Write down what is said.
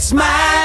It's my